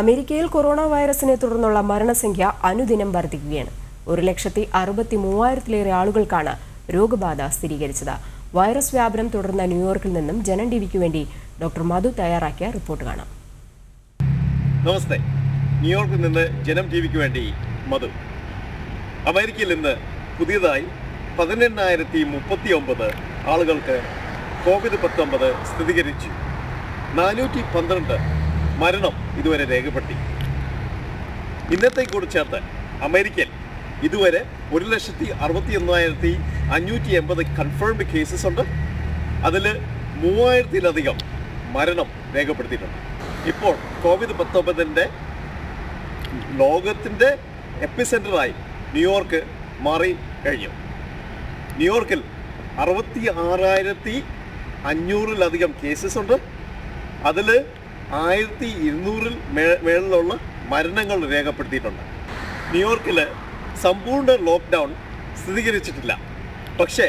അമേരിക്കയിൽ കൊറോണ വൈറസിനെ തുടർന്നുള്ള മരണസംഖ്യ അനുദിനം വർദ്ധിക്കുകയാണ് ഒരു ലക്ഷത്തി അറുപത്തി മൂവായിരത്തിലേറെ ആളുകൾക്കാണ് രോഗബാധ സ്ഥിരീകരിച്ചത്. വൈറസ് വ്യാപനം തുടർന്ന ന്യൂയോർക്കിൽ നിന്നും ജനം ടിവിക്ക് വേണ്ടി ഡോക്ടർ മധു തയ്യാറാക്കിയ റിപ്പോർട്ട് കാണാം. നമസ്തേ. ന്യൂയോർക്കിൽ നിന്ന് ജനം ടിവിക്ക് വേണ്ടി മധു. അമേരിക്കയിൽ നിന്ന് പുതിയതായി പതിനെണ്ണായിരത്തി മുപ്പത്തി ഒമ്പത് ആളുകൾക്ക് കോവിഡ് പത്തൊമ്പത് സ്ഥിരീകരിച്ചു. നാനൂറ്റി പന്ത്രണ്ട് മരണം ഇതുവരെ രേഖപ്പെടുത്തി ഇന്നത്തെ കൂടി ചേർത്ത് അമേരിക്കയിൽ ഇതുവരെ ഒരു ലക്ഷത്തി അറുപത്തി ഒന്നായിരത്തി അഞ്ഞൂറ്റി എൺപത് കൺഫേംഡ് കേസസ് ഉണ്ട്. അതിൽ മൂവായിരത്തിലധികം മരണം രേഖപ്പെടുത്തിയിട്ടുണ്ട്. ഇപ്പോൾ കോവിഡ് പത്തൊമ്പതിന്റെ ലോകത്തിന്റെ എപ്പിസെന്ററായി ന്യൂയോർക്ക് മാറി കഴിഞ്ഞു. ന്യൂയോർക്കിൽ അറുപത്തി ആറായിരത്തി അഞ്ഞൂറിലധികം കേസസ് ഉണ്ട്. അതിൽ ആയിരത്തി ഇരുന്നൂറിൽ മേളിലുള്ള മരണങ്ങൾ രേഖപ്പെടുത്തിയിട്ടുണ്ട്. ന്യൂയോർക്കിൽ സമ്പൂർണ ലോക്ക്ഡൗൺ സ്ഥിരീകരിച്ചിട്ടില്ല. പക്ഷേ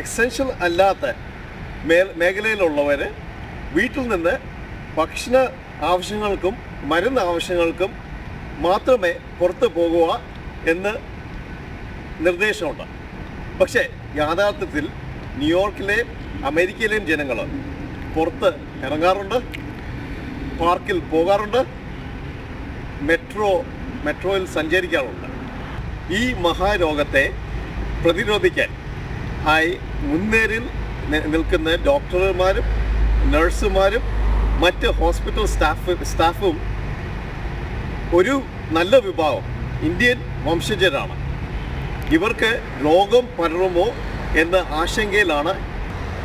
എക്സെൻഷ്യൽ അല്ലാത്ത മേ മേഖലയിലുള്ളവർ വീട്ടിൽ നിന്ന് ഭക്ഷണ ആവശ്യങ്ങൾക്കും മരുന്ന് ആവശ്യങ്ങൾക്കും മാത്രമേ പുറത്ത് പോകുക എന്ന് നിർദ്ദേശമുണ്ട്. പക്ഷേ യാഥാർത്ഥ്യത്തിൽ ന്യൂയോർക്കിലെയും അമേരിക്കയിലെയും ജനങ്ങൾ പുറത്ത് ഇറങ്ങാറുണ്ട്. പാർക്കിൽ പോകാറുണ്ട്. മെട്രോ മെട്രോയിൽ സഞ്ചരിക്കാറുണ്ട്. ഈ മഹാരോഗത്തെ പ്രതിരോധിക്കാൻ ആയി മുൻനിരയിൽ നിൽക്കുന്ന ഡോക്ടർമാരും നഴ്സുമാരും മറ്റ് ഹോസ്പിറ്റൽ സ്റ്റാഫ് സ്റ്റാഫും ഒരു നല്ല വിഭാഗം ഇന്ത്യൻ വംശജരാണ്. ഇവർക്ക് രോഗം പടരുമോ എന്ന ആശങ്കയിലാണ്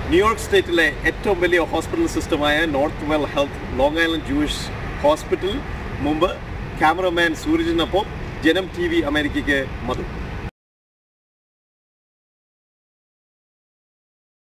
ന്യൂയോർക്ക് സ്റ്റേറ്റിലെ ഏറ്റവും വലിയ hospital സിസ്റ്റമായ Northwell Health Long Island Jewish hospital മുമ്പ് ക്യാമറമാൻ സൂരജിനൊപ്പം ജനം ടി വി അമേരിക്കയ്ക്ക് മധു